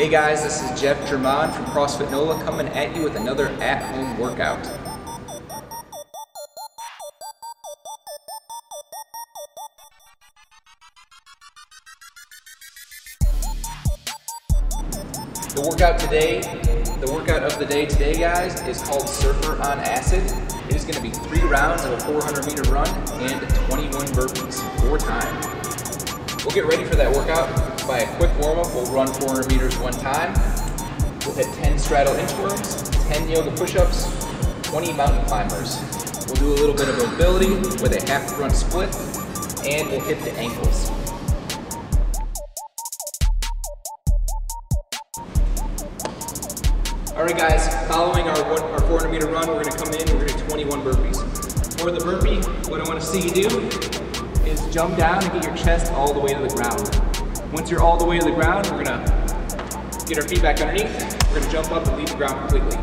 Hey guys, this is Jeff Germond from CrossFit NOLA coming at you with another at-home workout. The workout today, the workout of the day today, guys, is called Surfer on Acid. It is going to be three rounds of a 400 meter run and 21 burpees, four times. We'll get ready for that workout by a quick warm up. We'll run 400 meters one time. We'll hit 10 straddle inchworms, 10 yoga push ups, 20 mountain climbers. We'll do a little bit of mobility with a half front split, and we'll hit the ankles. All right, guys, following our, one, our 400 meter run, we're gonna come in, we're gonna do 21 burpees. For the burpee, what I wanna see you do is jump down and get your chest all the way to the ground. Once you're all the way to the ground, we're gonna get our feet back underneath. We're gonna jump up and leave the ground completely.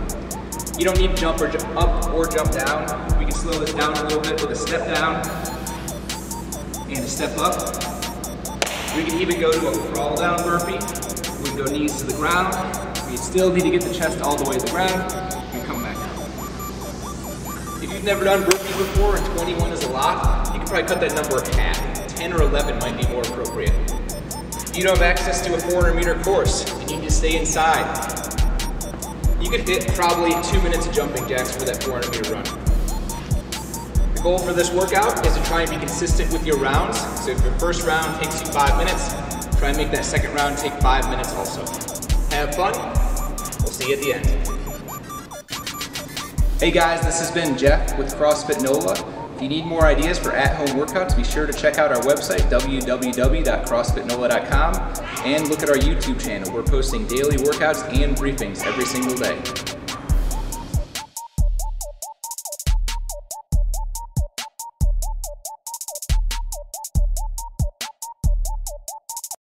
You don't need to jump or up or jump down. We can slow this down a little bit with a step down and a step up. We can even go to a crawl down burpee. We can go knees to the ground. We still need to get the chest all the way to the ground and come back down. If you've never done burpees before and 21 is a lot, you can probably cut that number in half. 10 or 11 might be more appropriate. You don't have access to a 400 meter course and you need to stay inside, you could hit probably two minutes of jumping jacks for that 400 meter run. The goal for this workout is to try and be consistent with your rounds. So if your first round takes you five minutes, try and make that second round take five minutes also. Have fun. We'll see you at the end. Hey guys, this has been Jeff with CrossFit NOLA. If you need more ideas for at-home workouts, be sure to check out our website, www.crossfitnola.com, and look at our YouTube channel. We're posting daily workouts and briefings every single day.